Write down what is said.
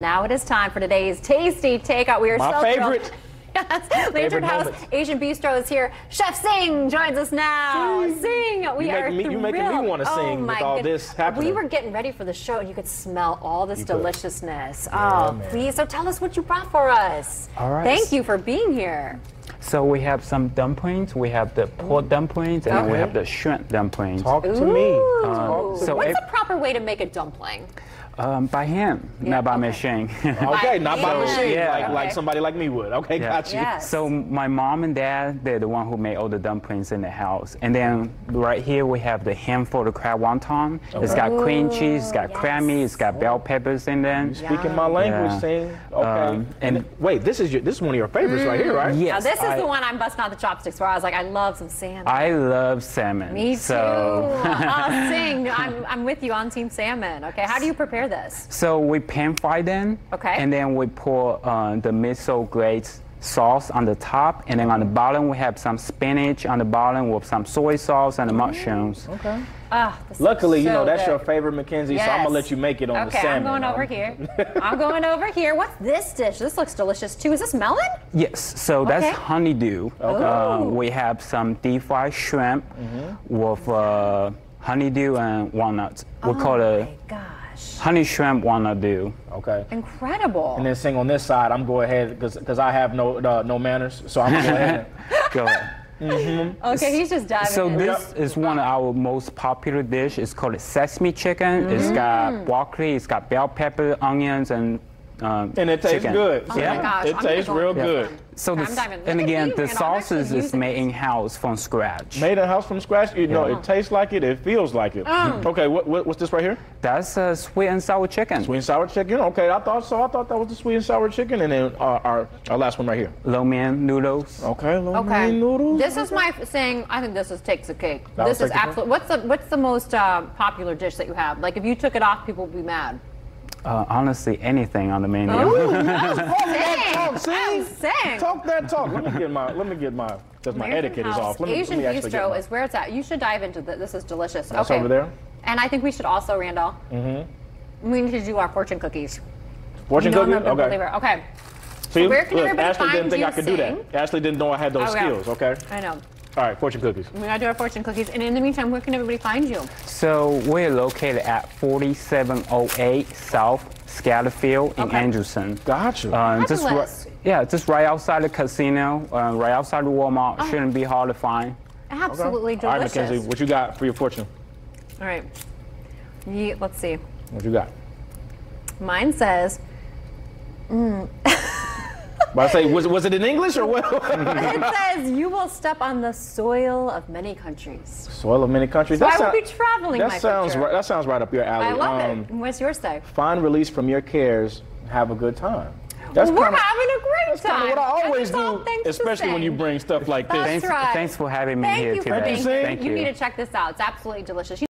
Now it is time for today's tasty takeout. We are My so favorite. thrilled. Yes, Lantern House moments. Asian Bistro is here. Chef Sing joins us now. Sing, we You are making me- you making me wanna oh, sing with all goodness. this happening. We were getting ready for the show, and you could smell all this You could. deliciousness. oh, man. please! So tell us what you brought for us. All right. Thank you for being here. So we have some dumplings. We have the pork mm. dumplings, and then we have the shrimp dumplings. Talk to me. Ooh. Talk to so What's if- the proper way to make a dumpling? Um, by him, Yeah, not by okay. machine. Okay, not by So, machine, yeah. like, like somebody like me would. Okay, Yeah. got you. Yes. so my mom and dad, they're the one who made all the dumplings in the house. And then right here we have the handful of crab wonton. It's got cream cheese, it's got Ooh, crabby, it's got bell peppers in there. You Speaking my language, Yeah. sing. Okay. Um, and and- wait, this is your, this is one of your favorites right here, right? Yes, now this is I, the one I'm busting out the chopsticks for. I was like, I love some salmon. I love salmon. Me too. So, uh, sing. I'm, I'm with you on Team Salmon. Okay, how do you prepare this? so we pan fry them. Okay. And then we pour uh, the miso glaze sauce on the top, and then on the bottom we have some spinach on the bottom with some soy sauce and the mushrooms. Okay. Ah, this is Luckily, you know that's good. your favorite, Mackenzie. So I'm gonna let you make it on the Okay. I'm going over here. I'm going over here. What's this dish? This looks delicious too. Is this melon? Yes, so that's Okay. honeydew. Uh, we have some deep fried shrimp with uh, honeydew and walnuts. We call oh it my gosh. honey shrimp walnut dew. Okay. Incredible. And then sing on this side. I'm go ahead because I have no uh, no manners, so I'm gonna go ahead. And, Go ahead. okay, he's just diving So in. this is one of our most popular dish. It's called sesame chicken. It's got broccoli, it's got bell pepper, onions, and uh, and it tastes chicken. good. Oh my Yeah. gosh, It I'm tastes go real on good. one. So I'm the, and again, the Randall. Sauces is made in house from scratch. Made in house from scratch. You know, it tastes like it. It feels like it. Mm. Okay, what, what what's this right here? That's a sweet and sour chicken. Sweet and sour chicken. Okay, I thought so. I thought that was the sweet and sour chicken, and then uh, our our last one right here. Lo mein noodles. Okay, lo Okay. mein noodles. This is my saying. I think this is takes the cake. That this is take the cake? absolute. What's the What's the most uh, popular dish that you have? Like if you took it off, people would be mad. Uh, honestly, anything on the menu. talk, see? I'm saying. Talk that talk. Let me get my let me get my because my Lantern etiquette is off. Let me, let Asian me Bistro my- is where it's at. You should dive into this. This is delicious. That's okay. over there. And I think we should also, Randall. Mm-hmm. We need to do our fortune cookies. Fortune you know I'm cookie. a big Okay. believer. Okay. See, where can look, everybody Ashley find didn't think you I could do that. Ashley didn't know I had those Oh, yeah. skills. Okay. I know. All right, fortune cookies. We gotta do our fortune cookies. And in the meantime, where can everybody find you? So we're located at 4708 South Scatterfield in Okay. Anderson. Gotcha. Uh, just right, yeah, just right outside the casino, uh, right outside the Walmart. Oh. Shouldn't be hard to find. Absolutely All right, delicious. Mackenzie, what you got for your fortune? All right. Ye- let's see. What you got? Mine says, But I say, was, was it in English or what? it says, you will step on the soil of many countries. Soil of many countries. So I will be traveling, That my sounds future. right. That sounds right up your alley. I love Um, it. What's yours say? Find release from your cares. Have a good time. That's We're kinda- having a great That's time. kind of what I And always do, especially when you bring stuff like this. That's Thanks, right. thanks for having me Thank here today. Thank you. Thank You you. need to check this out. It's absolutely delicious.